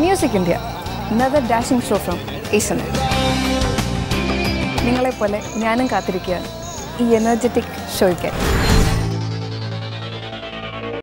music India another dashing show from Asianet നിങ്ങളെപ്പോലെ ഞാനും കാത്തിരിക്കുകയാണ് ഈ എനർജറ്റിക് ഷോയ്ക്ക്